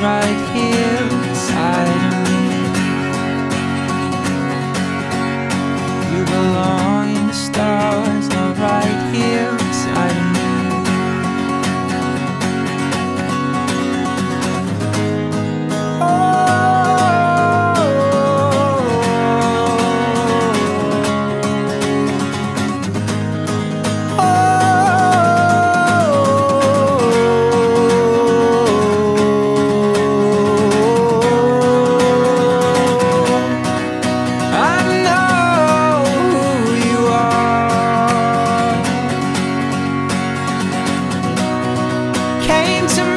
right here beside me. to me.